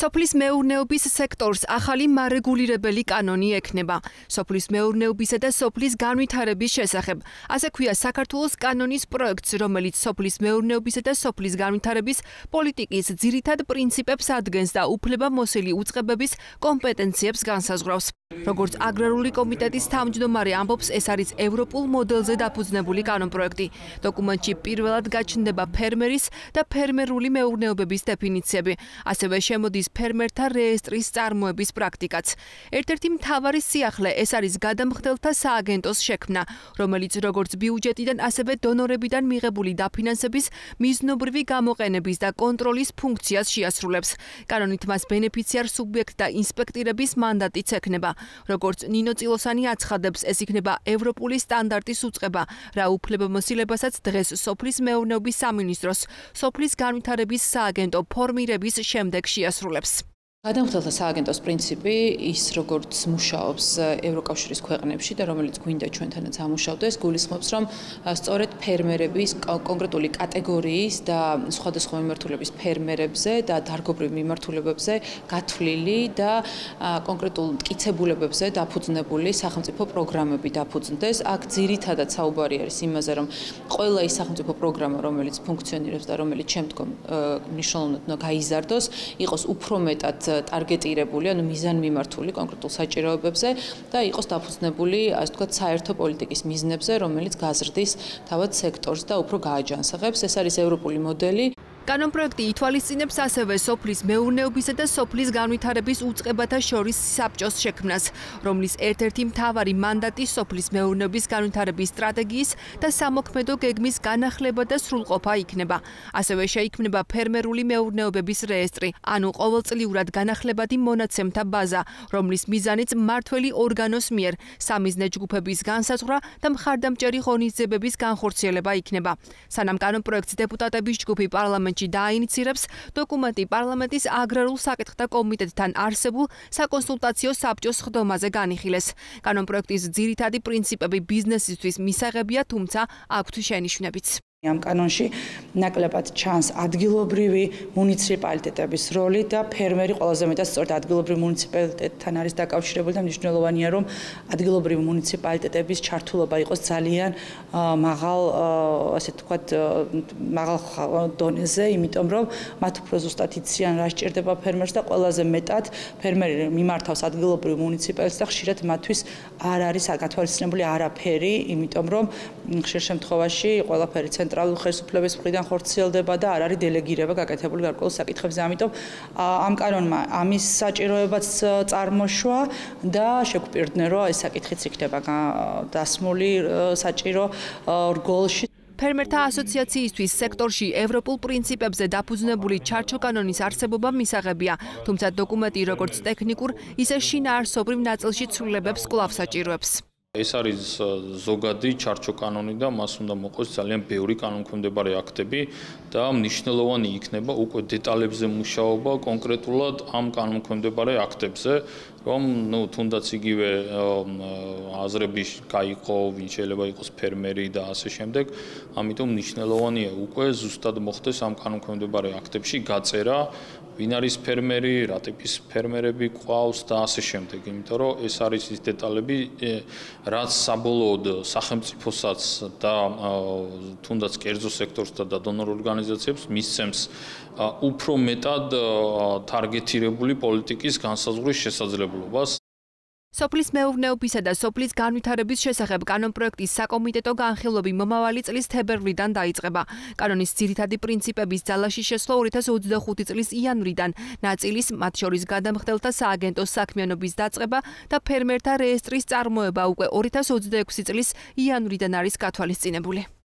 სოფლის მეურნეობის სექტორს ახალი მარეგულირებელი კანონი ექნება. სოფლის მეურნეობისა და სოფლის განვითარების შესახებ, ასე ქვია საქართველოს კანონის პროექტს, რომელიც სოფლის მეურნეობისა და სოფლის განვითარების პოლიტიკის ძირითად პრინციპებს ადგენს და უფლებამოსილი უწყებების კომპეტენციებს განსაზღვრავს. როგორც აგრარული კომიტეტის თავმჯდომარე ამბობს, ეს არის ევროპულ მოდელზე დაფუძნებული კანონპროექტი. დოკუმენტში პირველად გაჩნდება ფერმერის და ფერმერული მეურნეობების დეფინიციები, ასევე შემოდის ფერმერთა რეესტრის წარმოების პრაქტიკაც. ერთ-ერთი მთავარი სიახლე ეს არის გადამხდელთა სააგენტოს შექმნა, რომელიც როგორც ბიუჯეტიდან, ასევე დონორებიდან მიღებული დაფინანსების მიზნობრივი გამოყენების და კონტროლის ფუნქციას შეასრულებს. კანონით მას ბენეფიციარ სუბიექტ და ინსპექტირების მანდატიც ექნება. როგორც ნინო წილოსანი აცხადებს, ეს იქნება ევროპული სტანდარტის უწყება, რა უფლებამოსილებასაც დღეს სოფლის მეურნეობის სამინისტროს სოფლის განვითარების სააგენტო ფორმირების შემდეგ შეასრულებს. გადამხდელთა სააგენტოს პრინციპი ის როგორც მუშაობს ევროკავშირის ქვეყნებში და რომელიც გვინდა ჩვენთანაც ამუშავდეს გულისხმობს რომ სწორედ ფერმერების კონკრეტული კატეგორიის და სხვადასხვა მიმართულების ფერმერებზე და დარგობრივ მიმართულებებზე გათვლილი და კონკრეტულ მტკიცებულებებზე დაფუძნებული სახელმწიფო პროგრამები დაფუძნდეს. აქ ძირითადად საუბარი არის იმაზე რომ ყველა ის სახელმწიფო პროგრამა რომელიც ფუნქციონირებს და რომელიც შემდგომ მნიშვნელოვნად უნდა გაიზარდოს იყოს უფრო მეტად ტარგეტირებული, ანუ მიზანმიმართული კონკრეტულ საჭიროებებზე და იყოს დაფუძნებული, ასე ვთქვათ, საერთო პოლიტიკის მიზნებზე, რომელიც გაზრდის თავად სექტორს და უფრო გააჯანსაღებს. ეს არის ევროპული მოდელი. კანონპროექტი ითვალისწინებს ასევე სოფლის მეურნეობისა და სოფლის განვითარების უწყებათა შორის საბჭოს შექმნას, რომლის ერთ-ერთი მთავარი მანდატი სოფლის მეურნეობის განვითარების სტრატეგიის და სამოქმედო გეგმის განახლება და სრულყოფა იქნება. ასევე შეიქმნება ფერმერული მეურნეობების რეესტრი, ანუ ყოველწლიურად განახლებადი მონაცემთა ბაზა, რომლის მიზანიც მართველი ორგანოს მიერ სამიზნე ჯგუფების განსაზღვრა და მხარდამჭერი ღონისძიებების განხორციელება იქნება. სანამ კანონპროექტს დეპუტატების ჯგუფი პარლამენტში პარლამენტში დაინიცირებს დოკუმენტი პარლამენტის აგრარულ საკითხთა კომიტეტთან არსებულ საკონსულტაციო საბჭოს ხდომაზე განიხილეს. კანონპროექტის ძირითადი პრინციპები ბიზნესისთვის მისაღებია, თუმცა აქვთ შენიშვნებიც. ამ კანონში ნაკლებად ჩანს ადგილობრივი მუნიციპალიტეტების როლი და ფერმერი ყველაზე მეტად სწორედ ადგილობრივ მუნიციპალიტეტთან არის დაკავშირებული და მნიშვნელოვანია რომ ადგილობრივი მუნიციპალიტეტების ჩართულობა იყოს ძალიან მაღალ ასე ვთქვათ მაღალ დონეზე, იმიტომ რომ მათ უფრო ზუსტად იციან რა სჭირდება ფერმერს და ყველაზე მეტად ფერმერი მიმართავს ადგილობრივ მუნიციპალიტეტს და ხშირად მათთვის არ არის გათვალისწინებული არაფერი, იმიტომ რომ ხშირ შემთხვევაში ყველაფერი ცენტრალურ ხელისუფლების მხრიდან ხორციელდება და არ არის დელეგირება გაკეთებული გარკვეულ საკითხებზე. ამიტომ ამ კანონმა ამის საჭიროებაც წარმოშვა და შეგვპირდნენ, რომ ეს საკითხიც იქნება დასმული საჭირო რგოლში. ფერმერთა ასოციაციისთვის სექტორში ევროპულ პრინციპებზე დაფუძნებული ჩარჩო კანონის არსებობა მისაღებია, თუმცა დოკუმენტი როგორც ტექნიკურ, ისე შინაარსობრივ ნაწილში ცვლილებებს კვლავ საჭიროებს. ეს არის ზოგადი ჩარჩო კანონი და მას უნდა მოყვეს ძალიან ბევრი კანონქვემდებარე აქტები და მნიშვნელოვანი იქნება უკვე დეტალებზე მუშაობა კონკრეტულად ამ კანონქვემდებარე актებზე, რომ ну თუნდაც იგივე აზრები გაიყო, ვინ შეიძლება იყოს ფერმერი და ასე შემდეგ, ამიტომ მნიშვნელოვანია უკვე ზუსტად მოხდეს ამ კანონქვემდებარე актებში გაწერა ვინ არის ფერმერი, რა ტიპის ფერმერები ყავს და ასე შემდეგ, იმიტომ რომ ეს არის ის დეტალები, რაც საბოლოოდ სახელმწიფოსაც და თუნდაც კერძო სექტორსთან და დონორ ორგანიზაციებს მისცემს უფრო მეტად ტარგეტირებული პოლიტიკის განსაზღვრის შესაძლებლობას. სოფლის მეურნეობისა და სოფლის განვითარების შესახებ კანონპროექტის საკომიტეტო განხილვები მომავალი წლის თებერვლიდან დაიწყება. კანონის ძირითადი პრინციპების ძალაში შესვლა 2025 წლის იანვრიდან, ნაწილის მათ შორის გადამხდელთა სააგენტოს საქმიანობის დაწყება და ფერმერთა რეესტრის წარმოება უკვე 2026 წლის იანვრიდან არის გათვალისწინებული.